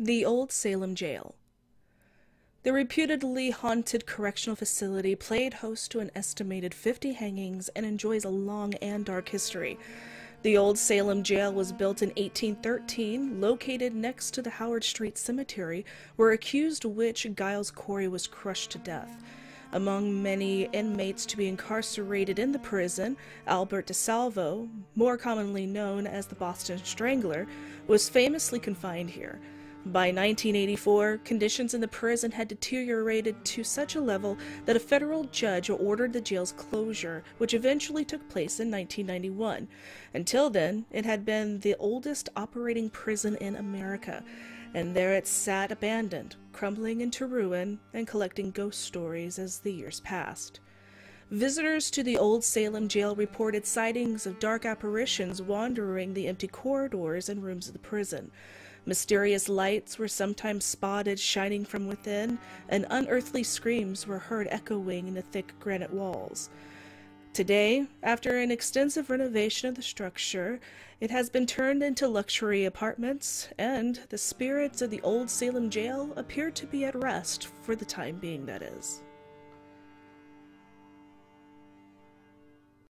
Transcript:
The Old Salem Jail. The reputedly haunted correctional facility played host to an estimated 50 hangings and enjoys a long and dark history. The Old Salem Jail was built in 1813, located next to the Howard Street Cemetery, where accused witch Giles Corey was crushed to death. Among many inmates to be incarcerated in the prison, Albert DeSalvo, more commonly known as the Boston Strangler, was famously confined here. By 1984, conditions in the prison had deteriorated to such a level that a federal judge ordered the jail's closure, which eventually took place in 1991. Until then, it had been the oldest operating prison in America, and there it sat abandoned, crumbling into ruin and collecting ghost stories as the years passed. Visitors to the old Salem jail reported sightings of dark apparitions wandering the empty corridors and rooms of the prison. Mysterious lights were sometimes spotted shining from within, and unearthly screams were heard echoing in the thick granite walls. Today, after an extensive renovation of the structure, it has been turned into luxury apartments, and the spirits of the old Salem jail appear to be at rest for the time being, that is.